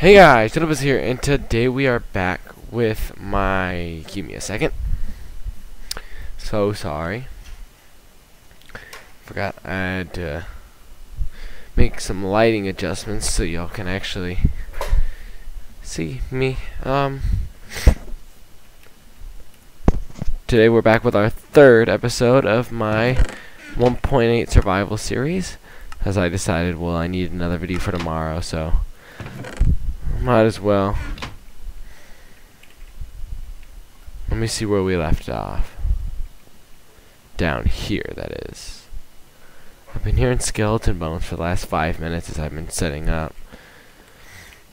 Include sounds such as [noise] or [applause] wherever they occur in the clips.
Hey guys, Philip here, and today we are back with my. Give me a second. So sorry. Forgot I had to make some lighting adjustments so y'all can actually see me. Um. Today we're back with our third episode of my 1.8 survival series. As I decided, well, I need another video for tomorrow, so might as well. Let me see where we left off. Down here, that is. I've been hearing skeleton bones for the last five minutes as I've been setting up.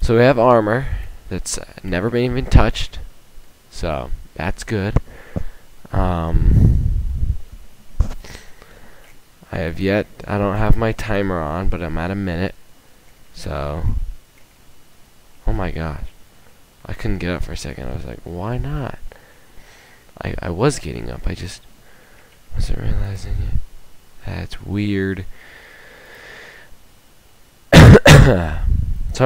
So we have armor that's never been even touched. So, that's good. Um, I have yet, I don't have my timer on, but I'm at a minute. So, oh my gosh. I couldn't get up for a second. I was like, why not? I, I was getting up. I just wasn't realizing it. That's weird. [coughs] Sorry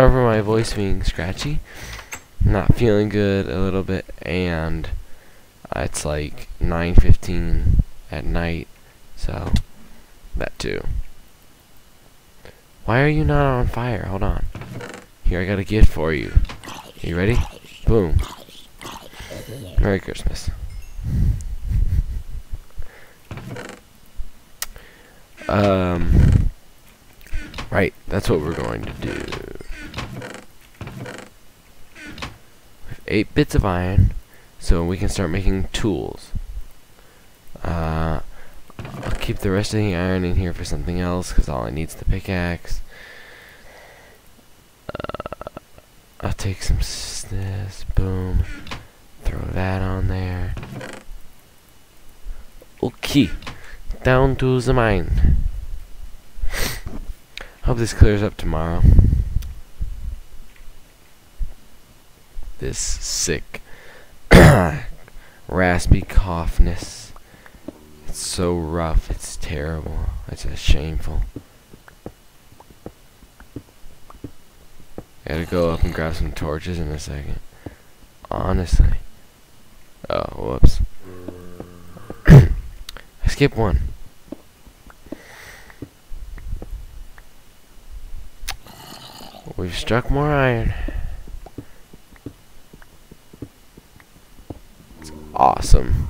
for my voice being scratchy. Not feeling good a little bit, and it's like 9.15 at night, so that too. Why are you not on fire? Hold on. Here, I got a gift for you. Are you ready? Boom. Merry Christmas. Um, right, that's what we're going to do. Eight bits of iron, so we can start making tools. Uh, I'll keep the rest of the iron in here for something else, because all I need is the pickaxe. Uh, I'll take some this, boom, throw that on there. Okay, down to the mine. Hope this clears up tomorrow. This sick, [coughs] raspy coughness. It's so rough, it's terrible. It's just shameful. Gotta go up and grab some torches in a second. Honestly. Oh, whoops. [coughs] I skipped one. We've struck more iron. It's awesome.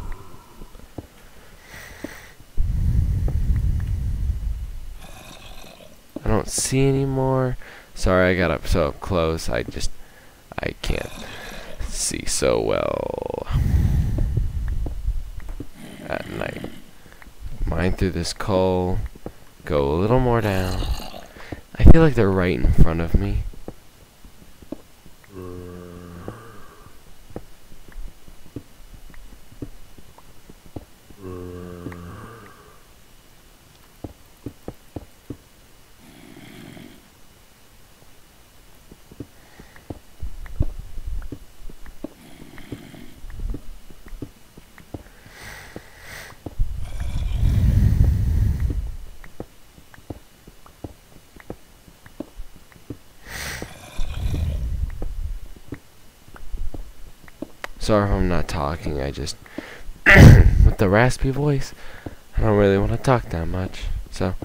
I don't see any more. Sorry, I got up so up close. I just, I can't see so well at night. Mine through this coal. Go a little more down. I feel like they're right in front of me. Sorry if I'm not talking, I just, [coughs] with the raspy voice, I don't really want to talk that much, so.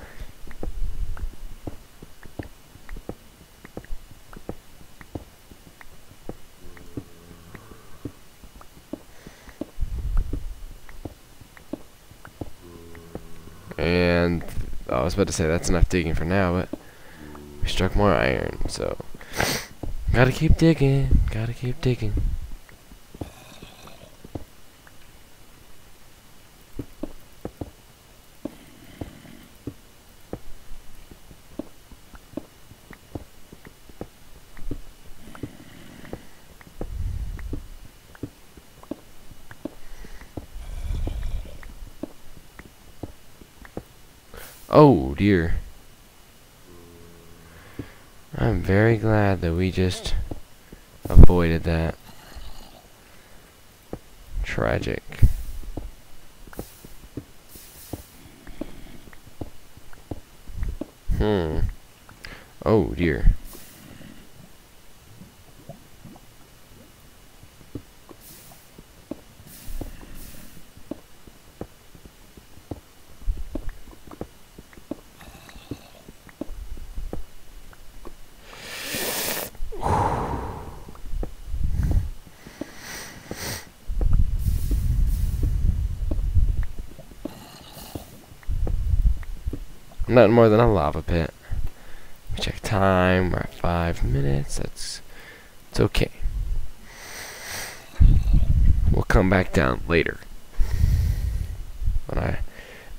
And, I was about to say that's enough digging for now, but we struck more iron, so. Gotta keep digging, gotta keep digging. Oh dear. I'm very glad that we just avoided that. Tragic. Hmm. Oh dear. Nothing more than a lava pit. Check time. We're at five minutes. That's it's okay. We'll come back down later when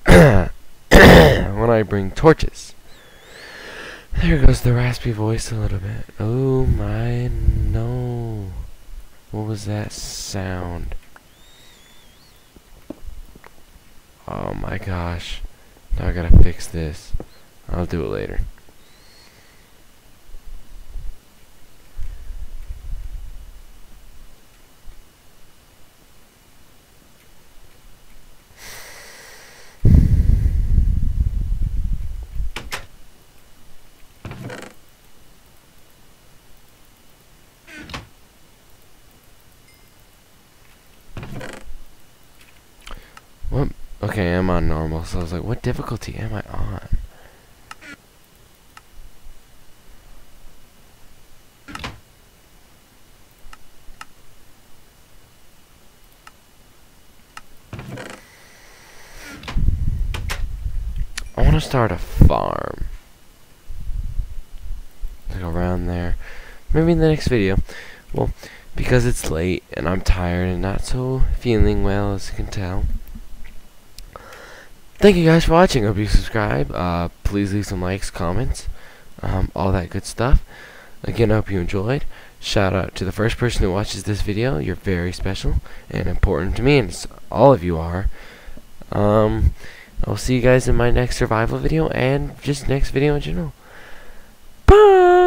I [coughs] when I bring torches. There goes the raspy voice a little bit. Oh my no. What was that sound? Oh my gosh. Now I gotta fix this. I'll do it later. What? Okay, I'm on normal, so I was like, what difficulty am I on? I want to start a farm. Like around there. Maybe in the next video. Well, because it's late and I'm tired and not so feeling well as you can tell. Thank you guys for watching. Hope you subscribe. Uh, please leave some likes, comments, um, all that good stuff. Again, I hope you enjoyed. Shout out to the first person who watches this video. You're very special and important to me, and all of you are. Um, I'll see you guys in my next survival video and just next video in general. Bye!